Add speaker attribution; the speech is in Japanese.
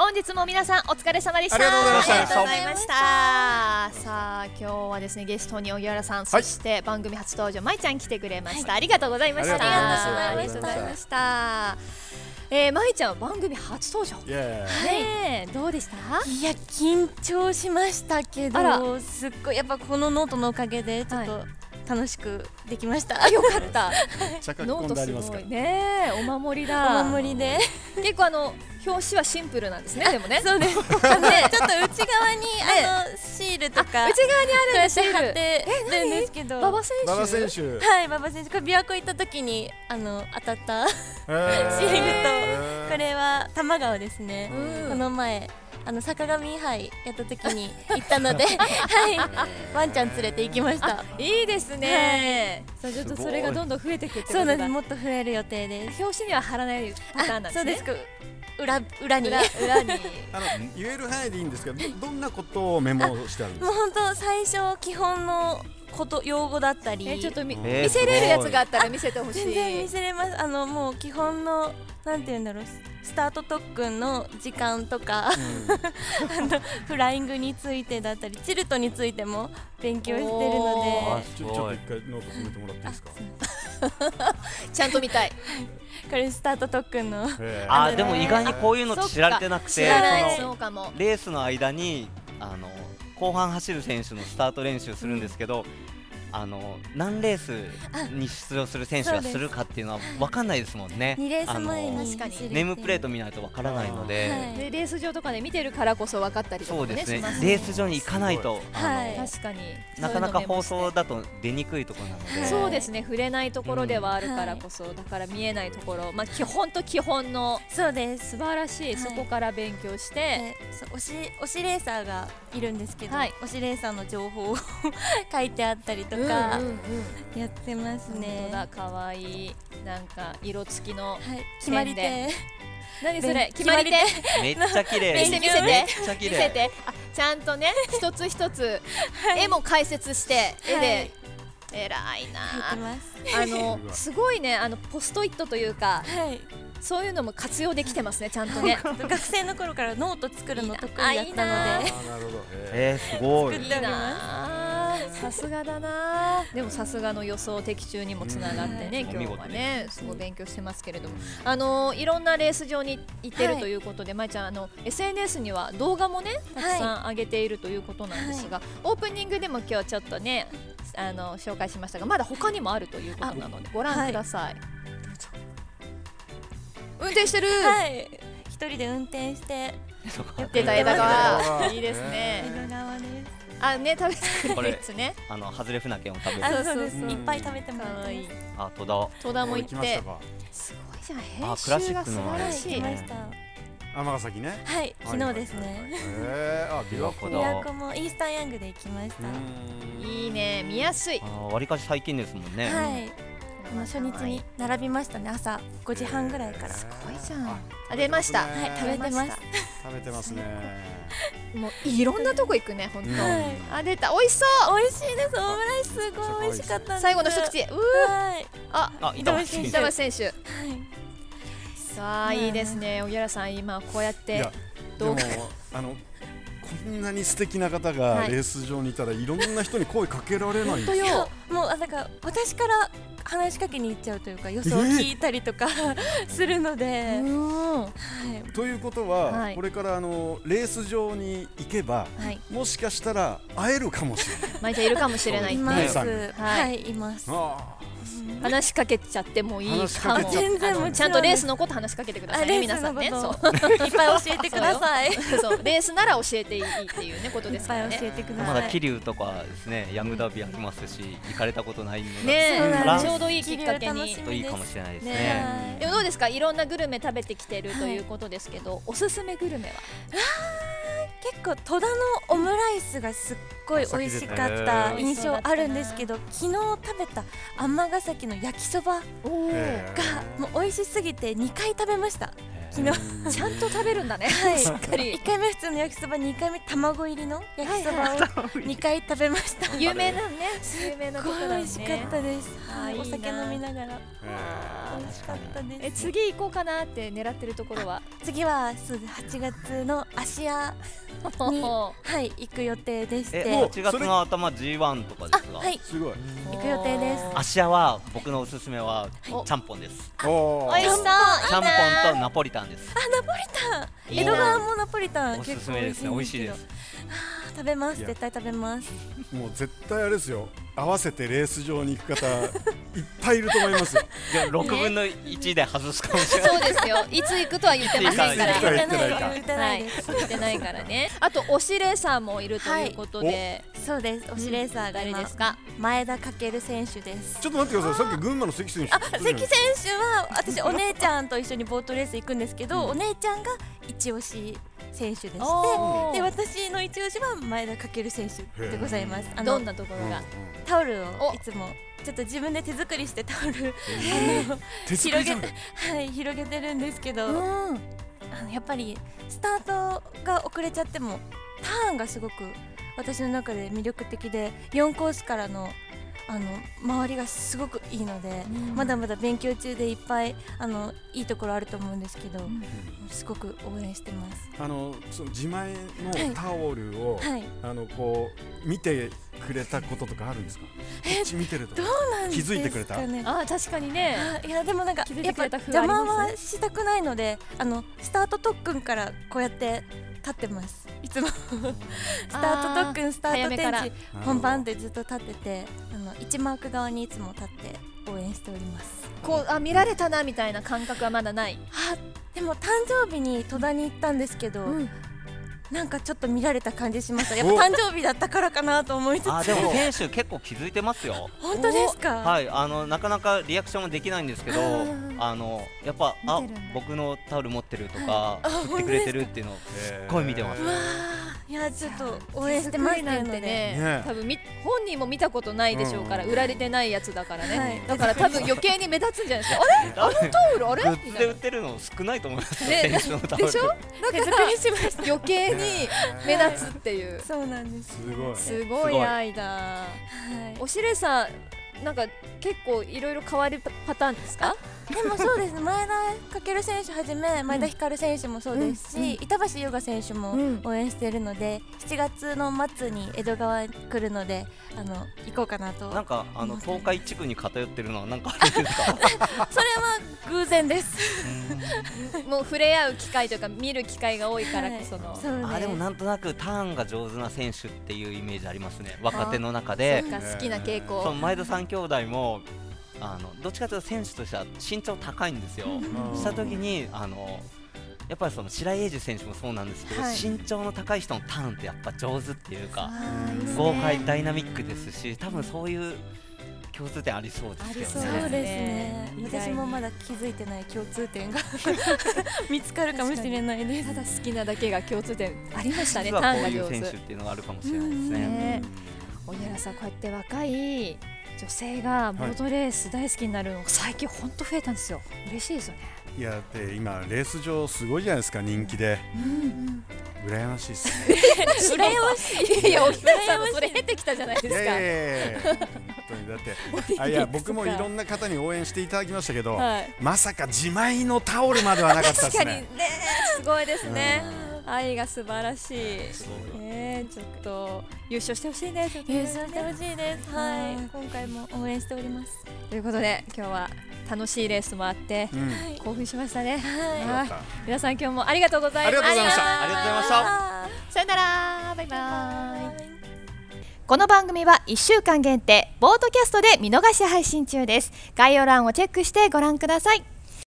Speaker 1: 本日も皆さんお疲れ様でした。
Speaker 2: ありがとうございました。
Speaker 1: ありがとうございました。さあ今日はですねゲストに荻原さん、そして番組初登場まいちゃん来てくれました、ありがとうございました。
Speaker 2: ありがとうございます
Speaker 1: ありがとうございました。えー、まいちゃん番組初登場。
Speaker 2: イエ
Speaker 1: ねえどうでした？
Speaker 3: いや緊張しましたけ
Speaker 1: あら。
Speaker 3: どすっごいやっぱこのノートのおかげでちょっと楽しくできました、
Speaker 1: あ よかった。ノート
Speaker 2: す
Speaker 1: ごいね。お守りだ。
Speaker 3: お守りで
Speaker 1: 結構あの表紙はシンプルなんですね。でもね。
Speaker 3: そうです。あのねちょっと内側にあのシールとか
Speaker 1: 内側にあるんです
Speaker 3: 貼ってるんですけど。
Speaker 1: 馬場選手。
Speaker 3: はい馬場選手。これ琵琶湖行った時にあの当たった
Speaker 2: シ
Speaker 3: シールと。これは多摩川ですね。
Speaker 1: うん。
Speaker 3: この前あの坂上杯やった時に行ったので はい。ワンちゃん連れて行きました。
Speaker 1: いいですね、さあちょっとそれがどんどん増えていくってことだ
Speaker 3: そうなんです。もっと増える予定です。
Speaker 1: 表紙には貼らないパターンなんですね。
Speaker 3: そうです。か裏裏に。
Speaker 1: 裏裏に。
Speaker 2: あの言える範囲でいいんですけどどどんなことをメモしてあるんですか？
Speaker 3: もう本当最初基本のこと用語だったり。
Speaker 1: えちょっとみ、
Speaker 4: えー
Speaker 1: 見せれるやつがあったら見せてほしい。
Speaker 3: 全然見せれます。あのもう基本のなんて言うんだろうススタート特訓の時間とか あのフライングについてだったりチルトについても勉強してる
Speaker 1: お
Speaker 3: の
Speaker 2: ちょちょっと一回ノート止めてもらっていいですか？
Speaker 1: ちゃんと見たい。
Speaker 3: でこれスタート特訓の。
Speaker 4: あー。でも意外にこういうの知られてなくてレースの間にあの後半走る選手のスタート練習するんですけど、あの何レースに出場する選手がす。るかっていうのは分かんないですもんね。
Speaker 3: 2レース前
Speaker 4: あの
Speaker 3: に。
Speaker 4: ネームプレート見ないと分からないので、
Speaker 3: はい。
Speaker 1: でレース場とかで見てるからこそ分かったりとかも
Speaker 4: そうですね。レース場に行かないと、
Speaker 3: はい。
Speaker 1: 確かに。
Speaker 4: なかなか放送だと出にくいところなので、
Speaker 3: はい
Speaker 1: そうですね。触れないところではあるからこそ、だから見えないところ。まあ基本と基本の
Speaker 3: そうです。
Speaker 1: 素晴らしい、
Speaker 3: はい
Speaker 1: そこから勉強して、
Speaker 3: でそう推し推しレーサーがいるんですけど、
Speaker 1: はい。
Speaker 3: 推しレーサーの情報を 書いてあったりと
Speaker 1: うん
Speaker 3: かやってます
Speaker 1: 本
Speaker 3: ね
Speaker 1: 当。だ可愛い。なんか色付きの
Speaker 3: はい、決まり手。
Speaker 1: 何それ
Speaker 3: べ
Speaker 1: 決まり手？
Speaker 4: めっちゃ綺麗。
Speaker 1: 見せて。見せて見せて。あちゃんとね一つ一つ絵も解説して絵で。偉いな。
Speaker 3: ます。
Speaker 1: あのすごいねあのポストイットというか
Speaker 3: はい、
Speaker 1: そういうのも活用できてますねちゃんとね。
Speaker 3: 学生の頃からノート作るの得意だったので。
Speaker 1: いいな。
Speaker 2: るほ
Speaker 4: えー、すごい。
Speaker 3: 作っ
Speaker 1: いいなあさすがだな。あでもさすがの予想的中にもつながってね
Speaker 4: うん。
Speaker 1: 今日はねすごい勉強してますけれども。あのいろんなレース場に行ってる
Speaker 3: はい
Speaker 1: ということで、まい。ちゃんあの SNS には動画もねたくさん上げているということなんですが、オープニングでも今日ちょっとねあの紹介しましたがまだ他にもあるということなのでご覧ください、運転してる、
Speaker 3: はい、一人で運転して。
Speaker 1: 出た枝川
Speaker 2: 川。
Speaker 1: いいですね。
Speaker 3: 江戸川です。
Speaker 1: あね食べてくれるやつね。
Speaker 4: あの外れ船券を食べ
Speaker 3: あ、
Speaker 4: る
Speaker 3: そうそうです。
Speaker 2: うん。
Speaker 3: いっぱい食べてもら
Speaker 1: いい。
Speaker 4: あ戸田。
Speaker 1: 戸田も行って。
Speaker 2: 行きましたか。
Speaker 1: すごいじゃん。
Speaker 4: あ
Speaker 1: 編集が素
Speaker 4: クラシックの
Speaker 3: はい、
Speaker 1: 晴らしい
Speaker 3: 来ました。
Speaker 2: 尼崎ね。
Speaker 3: はい、昨日です
Speaker 2: はい
Speaker 3: ね。
Speaker 2: へー。あ琵琶湖
Speaker 4: 琵琶湖
Speaker 3: 琵琶湖もイースタンヤングで行きました。
Speaker 1: いいね。見やすい。
Speaker 4: あわりかし最近ですもんね、
Speaker 3: はい、あの初日に並びましたね。朝5時半ぐらいから。
Speaker 1: すごいじゃん。あ出ました。
Speaker 3: はい食べてます。
Speaker 2: 食べてますね。
Speaker 1: もういろんなとこ行くね本当、
Speaker 2: はい。
Speaker 1: あ出た。美味しそう。
Speaker 3: 美味しいです。オムライスすごい美味しかった。んです。
Speaker 1: 最後の一口。うー。
Speaker 3: はい。
Speaker 1: あ
Speaker 4: あ板橋選手。
Speaker 1: 板橋選手。
Speaker 3: はい。
Speaker 1: さあいいですね。荻原さん今こうやって
Speaker 2: いやでも
Speaker 1: 動画
Speaker 2: あのこんなに素敵な方が
Speaker 1: はい。
Speaker 2: レース場にいたらいろんな人に声かけられないんですよ。
Speaker 3: もうあなんか私から話しかけに行っちゃうというか予想を聞いたりとか するので、
Speaker 1: うん。
Speaker 3: はい。
Speaker 2: ということは、
Speaker 1: はい。
Speaker 2: これからあのレース場に行けば
Speaker 1: はい。
Speaker 2: もしかしたら会えるかもしれない。
Speaker 1: まいちゃんいるかもしれないい
Speaker 3: ます。はい、います。
Speaker 2: あ
Speaker 1: 話しかけちゃってもいいかも
Speaker 3: 全然ち
Speaker 1: ゃんとレースのこと話しかけてくださいね。皆さんね。そう。
Speaker 3: といっぱい教えてください。
Speaker 1: そう。レースなら教えていいっていうねことですからね。
Speaker 3: ぱい教えてください。
Speaker 4: まだ桐生とかですねヤングダービーありますし行かれたことないので、
Speaker 1: ちょうどいいきっかけに。
Speaker 4: いいかもしれないですね。
Speaker 1: ねでもどうですか？いろんなグルメ食べてきてるということですけど、おすすめグルメは？
Speaker 3: 結構戸田のオムライスがすっごい美味しかった印象あるんですけど、昨日食べた尼崎の焼きそばがもう美味しすぎて2回食べました。昨日。
Speaker 1: ちゃんと食べるんだね、
Speaker 3: はい。
Speaker 1: しっかり。
Speaker 3: 1回目普通の焼きそば2回目卵入りの焼きそばを2回食べました。
Speaker 1: 有名なのね。有名な
Speaker 3: すごい
Speaker 1: とこだね
Speaker 3: 美味しかったです、はい。お酒飲みながら。
Speaker 2: え
Speaker 3: 美味しかったです。
Speaker 1: え次行こうかなって狙ってるところは？
Speaker 3: 次はそうです8月の芦屋に はい行く予定でして。
Speaker 4: え8月の頭 G1 とかですか？
Speaker 3: あはい。
Speaker 2: ーすごい。
Speaker 3: 行く予定です。
Speaker 4: 芦屋は僕のおすすめはち
Speaker 1: お
Speaker 4: ゃんぽんです。
Speaker 2: おー。
Speaker 1: 美味しそう。
Speaker 4: ちゃんぽんとナポリタンです。
Speaker 1: いいな。
Speaker 3: 江戸川もナポリタン
Speaker 4: おす
Speaker 3: 結構美味
Speaker 4: すめですね。美
Speaker 3: しいんですけど。
Speaker 4: 味しいです
Speaker 3: 食べます。絶対食べます。
Speaker 2: もう絶対あれですよ。合わせてレース場に行く方 いっぱいいると思いますよ。
Speaker 4: でも6分の1で外すかもしれない。
Speaker 1: そうですよ。いつ行くとは言ってませんから。
Speaker 2: 言ってないか。
Speaker 3: 言って
Speaker 1: はい
Speaker 3: ないです、
Speaker 1: 言ってないからね。あと推しレーサーもいるということで、
Speaker 3: そうです。推しレーサーが今
Speaker 1: 誰ですか？
Speaker 3: 前田翔選手です。
Speaker 2: ちょっと待ってください。さっき群馬の関選手。
Speaker 3: あ関選手は私お姉ちゃんと一緒にボートレース行くんですけど、
Speaker 2: うん。
Speaker 3: お姉ちゃんが一押し選手でしてで私の一押しは前田翔選手でございます。あの
Speaker 1: どんなところが、
Speaker 3: タオルを
Speaker 1: お。
Speaker 3: いつもちょっと自分で手作りしてタオル広げはい広げてるんですけど、
Speaker 1: うん。
Speaker 3: あのやっぱりスタートが遅れちゃってもターンがすごく私の中で魅力的で4コースからのあの周りがすごくいいので、
Speaker 1: うん。
Speaker 3: まだまだ勉強中でいっぱいあのいいところあると思うんですけど、すごく応援してます。
Speaker 2: あのその自前のタオルを、
Speaker 3: はい、
Speaker 2: あのこう見てくれたこととかあるんですか？こっち見てると
Speaker 3: どうなんですかね。
Speaker 2: 気づいてくれた？
Speaker 1: あ確かにね。
Speaker 3: あい。やでもなんか
Speaker 1: 気づい
Speaker 3: やっぱ
Speaker 1: てくれた風あ
Speaker 3: 邪魔はしたくないのであのスタート特訓からこうやって立ってます。いつも。スタート特訓スタート展示本番でずっと立っててあの1マーク側にいつも立って応援しております。
Speaker 1: こうあ見られたなみたいな感覚はまだない、
Speaker 3: あでも誕生日に戸田に行ったんですけど、なんかちょっと見られた感じしましたやっぱ
Speaker 2: お
Speaker 3: 誕生日だったからかなと思いつつ。
Speaker 4: あでも選手結構気づいてますよ。
Speaker 3: 本当ですか？
Speaker 4: はいあのなかなかリアクションもできないんですけど
Speaker 3: うん
Speaker 4: あのやっぱあ僕のタオル持ってるとか
Speaker 3: あ
Speaker 4: 振ってくれてるっていうのをすっごい見てます
Speaker 3: いやちょっと応援してます
Speaker 1: なんてね。
Speaker 2: ね。
Speaker 1: 多分み本人も見たことないでしょうから、
Speaker 2: うん。
Speaker 1: 売られてないやつだからね、
Speaker 3: はい。
Speaker 1: だから多分余計に目立つんじゃないですか。あれ？あのタオル？あれ？
Speaker 4: グ
Speaker 1: みたいな
Speaker 4: ッズで売ってるの少ないと思いますよ、
Speaker 1: ね
Speaker 4: 選手のタオル。
Speaker 1: でしょ？だ
Speaker 3: 手作
Speaker 1: から
Speaker 3: りしました
Speaker 1: 余計に目立つっていう。
Speaker 3: そうなんです
Speaker 2: すごい。
Speaker 1: すごい愛だ
Speaker 3: はい。
Speaker 1: おしれさなんか結構いろいろ変わるパターンですか？
Speaker 3: でもそうです。前田翔選手はじめ前田光選手もそうですし、板橋優雅選手も
Speaker 1: うん。
Speaker 3: 応援しているので、7月の末に江戸川来るのであの行こうかなと。
Speaker 4: なんかあの東海地区に偏ってるのはなんかあるんですか？
Speaker 3: それは偶然です。
Speaker 1: もう触れ合う機会というか見る機会が多いからこその、
Speaker 3: はい。
Speaker 4: あでもなんとなくターンが上手な選手っていうイメージありますね。若手の中で。
Speaker 1: なんか好きな傾向、
Speaker 4: その前田三兄弟もあのどっちかというと選手としては身長高いんですよ。
Speaker 2: うん。
Speaker 4: した時にあのやっぱりその白井英二選手もそうなんですけど、
Speaker 1: はい。
Speaker 4: 身長の高い人のターンってやっぱ上手っていうか豪快ダイナミックですし多分そういう共通点ありそうです
Speaker 3: そう
Speaker 4: よね。
Speaker 3: ですね私もまだ気づいてない共通点が 見つかるかもしれないです。
Speaker 1: ただ好きなだけが共通点ありましたねターンが上
Speaker 4: いう選手
Speaker 1: 手
Speaker 4: っていうのがあるかもしれないですね。
Speaker 1: ね小寺さんこうやって若い女性がボートレース大好きになるのが最近本当増えたんですよ。嬉しいですよね。
Speaker 2: いやで今レース場すごいじゃないですか人気で。羨ましいです。
Speaker 3: 羨ましい。
Speaker 1: いや小寺さんもそれ経てきたじゃないですか
Speaker 2: い。やいやいやいや。本当に。だって あいや僕もいろんな方に応援していただきましたけど、
Speaker 1: はい。
Speaker 2: まさか自前のタオルまではなかったですね。
Speaker 1: 確かにねすごいですね。愛が素晴らしい。
Speaker 2: すごい
Speaker 1: ねちょっと優勝してほしいねちょっとね
Speaker 3: 優勝してほしいです。は
Speaker 1: はい。
Speaker 3: い今回も応援しております。
Speaker 1: ということで今日は楽しいレースもあって興奮しましたね。
Speaker 3: はい。
Speaker 1: はい。皆さん今日もありがとうございました。
Speaker 2: ありがとうございました。
Speaker 4: ありがとうございました。
Speaker 1: さよなら。バイバイ。
Speaker 3: はい
Speaker 1: この番組は1週間限定ボートキャストで見逃し配信中です。概要欄をチェックしてご覧ください